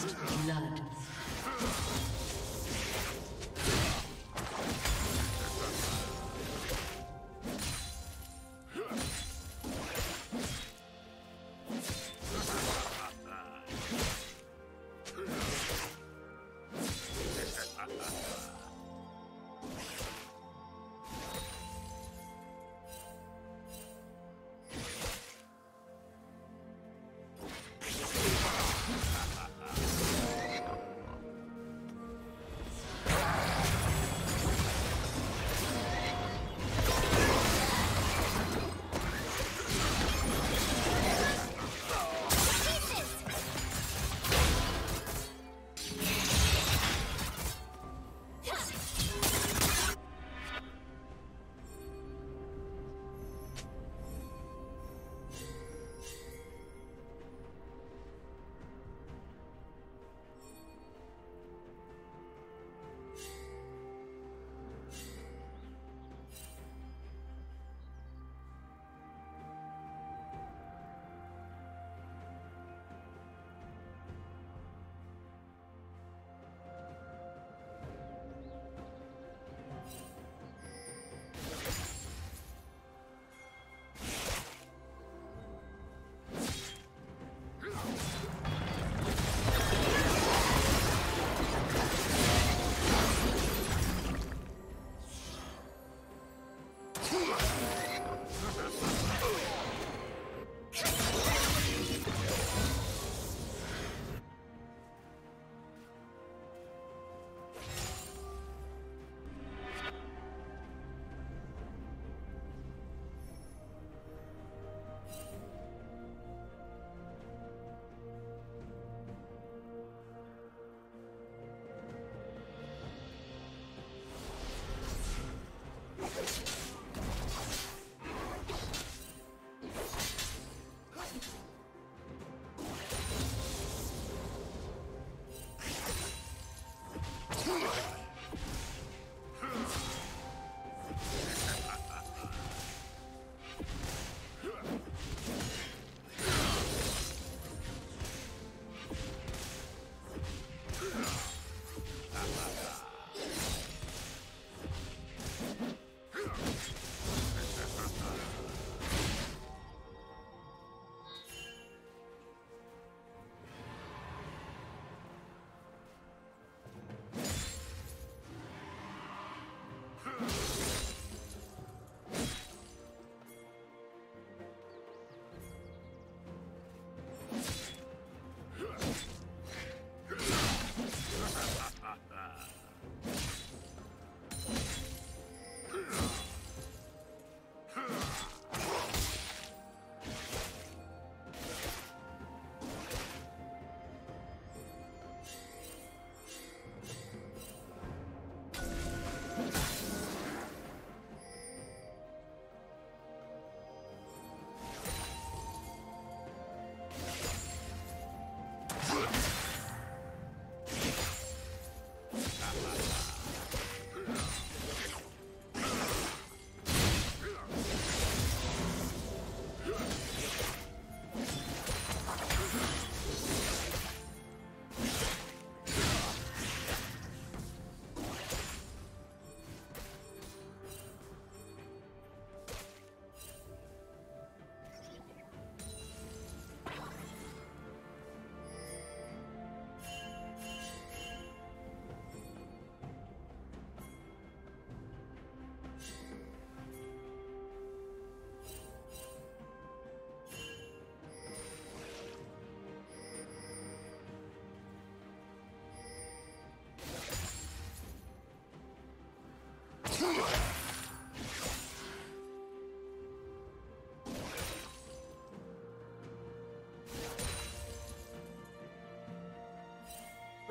Blood.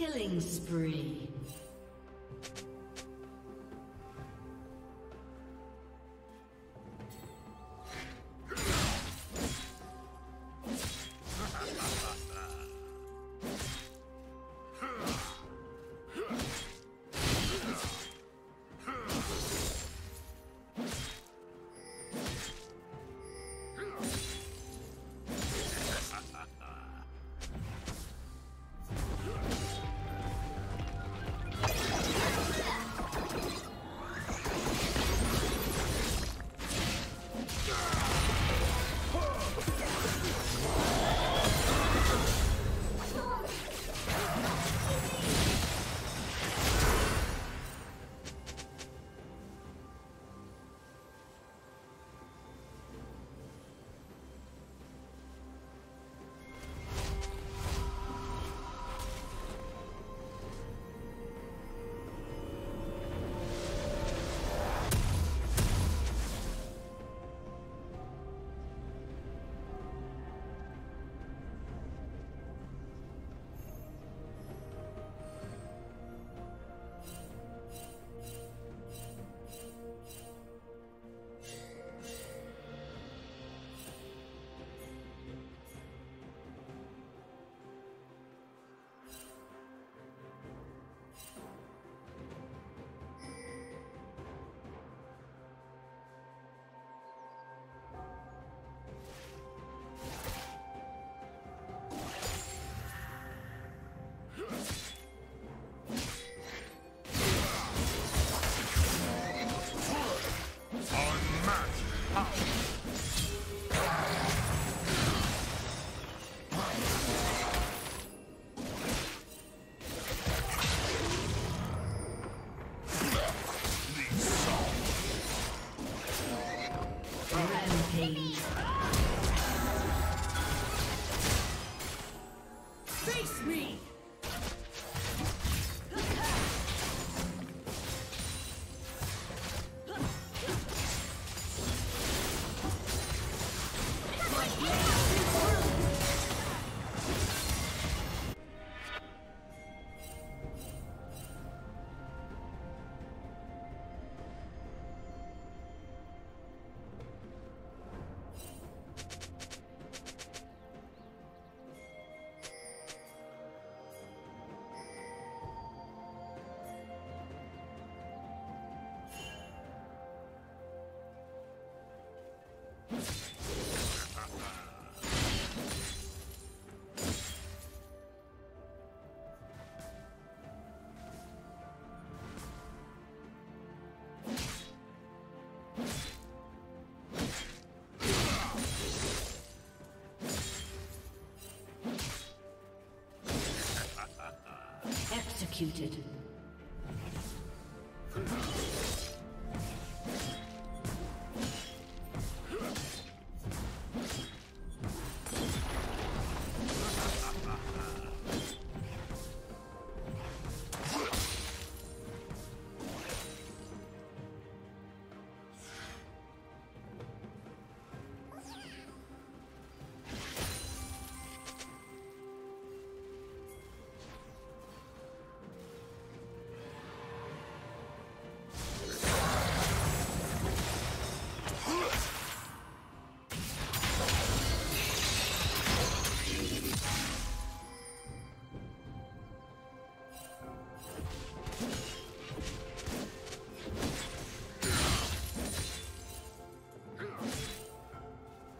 Killing spree. Executed.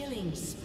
Killing spree.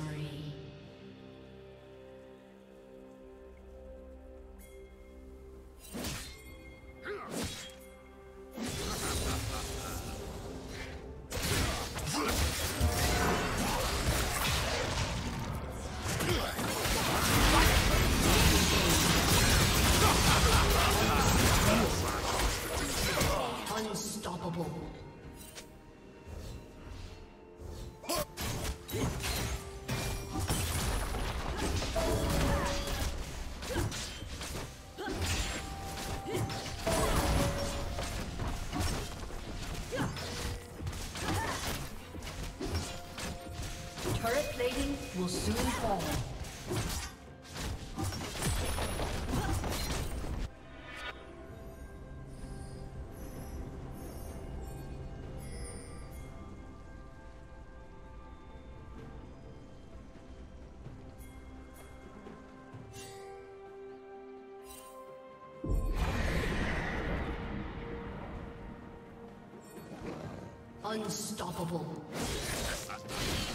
Unstoppable.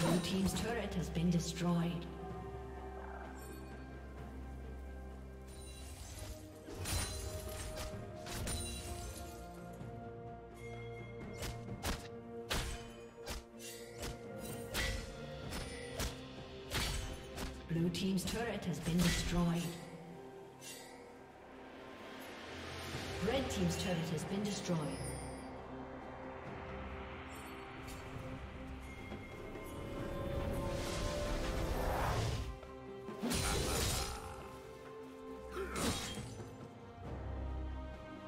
Blue Team's turret has been destroyed. Blue Team's turret has been destroyed. Red Team's turret has been destroyed.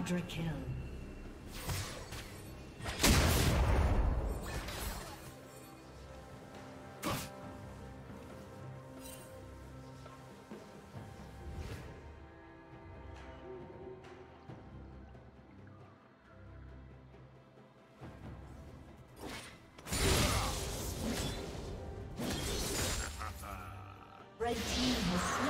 Quadra kill. Red team has slain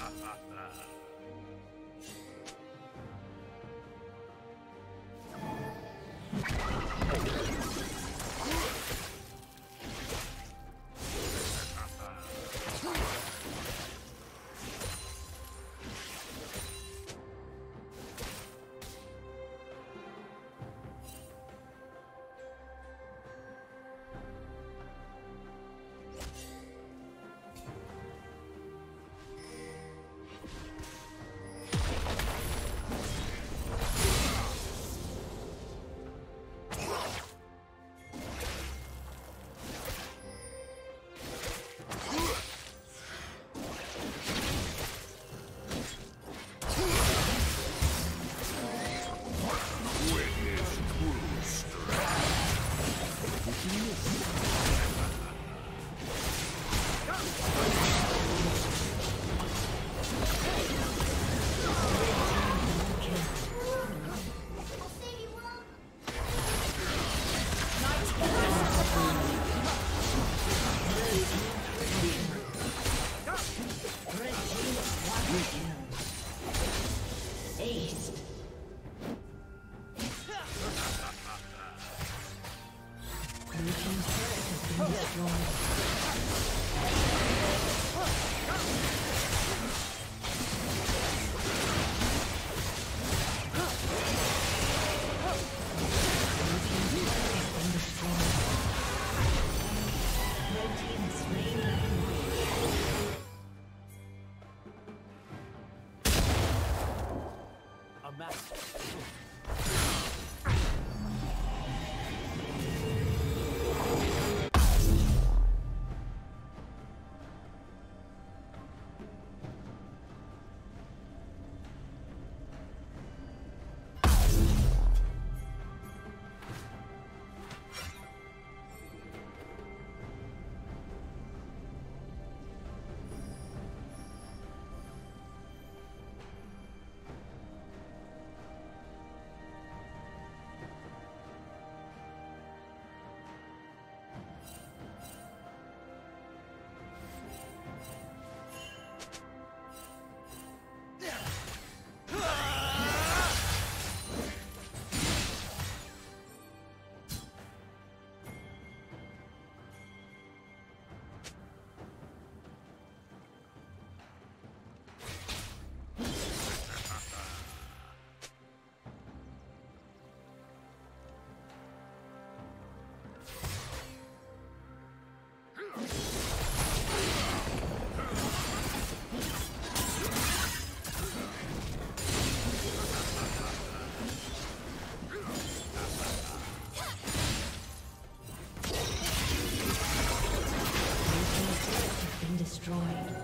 Ha ha ha! destroyed.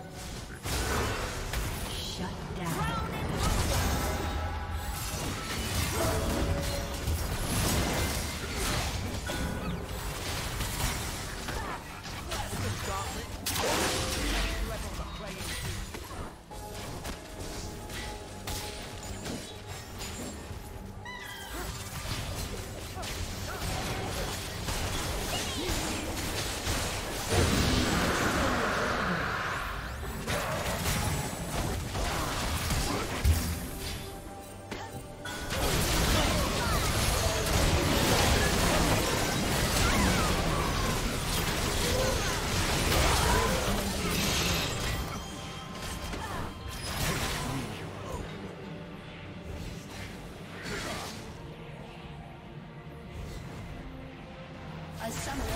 A summoner